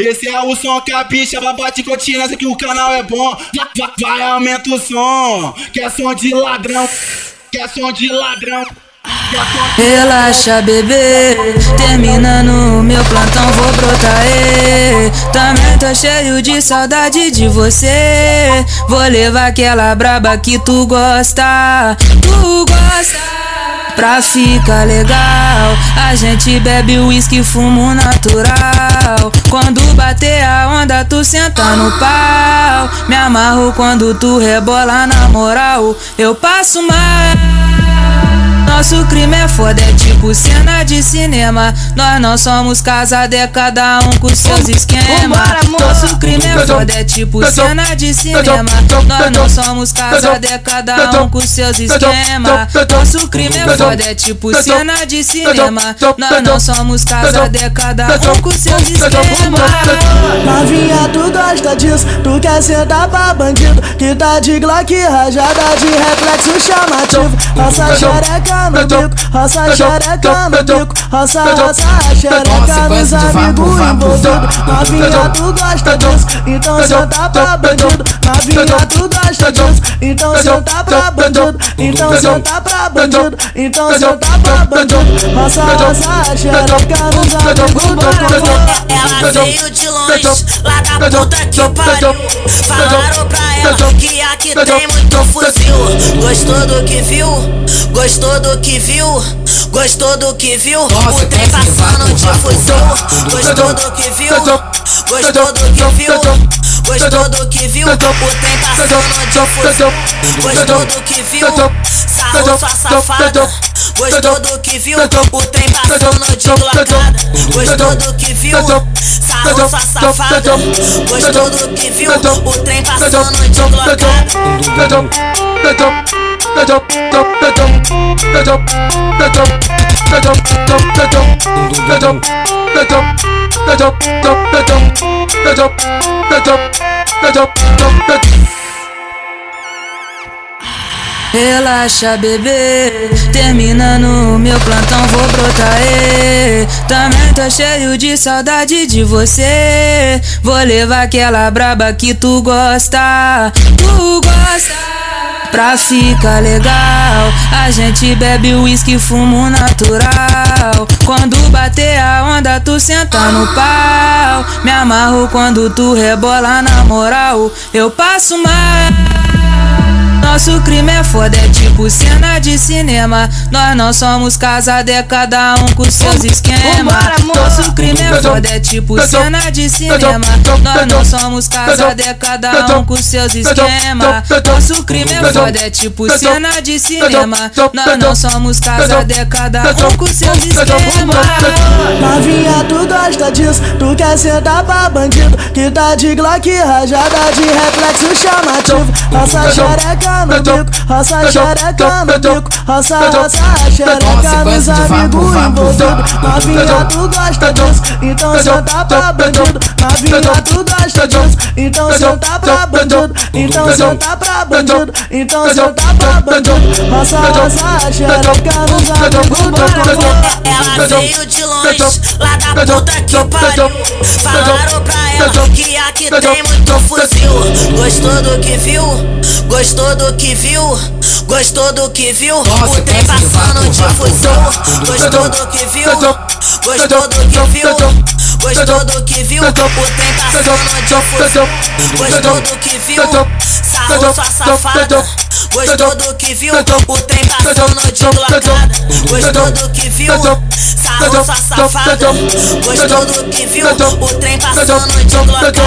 Esse é o som que a bicha vai bate continência que o canal é bom. Vai, vai, vai, aumenta o som. Que é som de ladrão. Que é som de ladrão. Relaxa, bebê. Terminando meu plantão, vou brotar. E. Também tô cheio de saudade de você. Vou levar aquela braba que tu gosta. Tu gosta. Pra ficar legal, a gente bebe uísque, fumo natural. Quando bater a onda, tu senta no pau. Me amarro quando tu rebola na moral. Eu passo mal. Nosso crime é foda, é tipo cena de cinema. Nós não somos casados, é cada um com seus esquemas. Nosso crime é foda, é tipo cena de cinema. Nós não somos casados, é cada um com seus esquemas. Nosso crime é foda, é tipo cena de cinema. Nós não somos casados, é cada um com seus esquemas. Tu gosta disso, tu quer sentar pra bandido Que tá de Glock rajada de reflexo chamativo Nossa xereca no bico, roça xereca no bico, roça, roça xereca nos amigos envolvidos. Novinha, tu gosta disso, então senta pra bandido. Novinha, tu gosta disso, então senta pra bandido. Então senta pra bandido, então senta pra bandido. Roça, roça xereca nos amigos envolvidos. Ela veio de longe, lá da puta que pariu. Falaram pra ela que aqui tem muito fuzil. Gostou do que viu? Gostou do do que viu, gostou do que viu. o trem passando de fuzil. Gostou do que viu, gostou do que viu. Gostou do que viu, o trem passando de fuzil. Gostou. Do que viu, sarrou sua safada. Gostou. Do que viu, o trem passando de glocada. Gostou. do que viu, sarrou sua safada. Gostou. Do que viu, o trem passando de glocada. Relaxa, bebê. Terminando meu plantão, vou brotar. E. Também tô cheio de saudade de você. Vou levar aquela braba que tu gosta. Tu gosta. Pra ficar legal, a gente bebe uísque, fumo natural. Quando bater a onda, tu senta no pau. Me amarro quando tu rebola na moral. Eu passo mal. Nosso crime é foda, é tipo cena de cinema. Nós não somos casados, é cada um com seus esquemas. Nosso crime é foda, é tipo cena de cinema. Nós não somos casados, é cada um com seus esquemas. Nosso crime é foda, é tipo cena de cinema. Nós não somos casados, é cada um com seus esquemas. Novinha, tu gosta disso, tu quer sentar pra bandido Que tá de Glock rajada de reflexo chamativo Nossa xereca no bico, roça xereca no bico, roça, roça xereca nos amigos envolvidos. Novinha, tu gosta disso, então senta pra bandido. Novinha, tu gosta disso, então senta pra bandido. Então senta pra bandido, então senta pra bandido. Roça, roça xereca nos amigos envolvidos. Ela veio de longe, lá da puta que pariu. Falaram pra que aqui tem muito fuzil. Gostou do que viu? Gostou do que viu? Gostou do que viu? O trem passando de fuzil. Gostou do que viu? Gostou do que viu? Gostou do que viu? O trem passando de fuzil. Gostou do que viu? Sarrou sua safada. Gostou do que viu? O trem passando de glocada. Gostou do que viu? Sua safada. Gostou do que viu? O trem passando de glocada.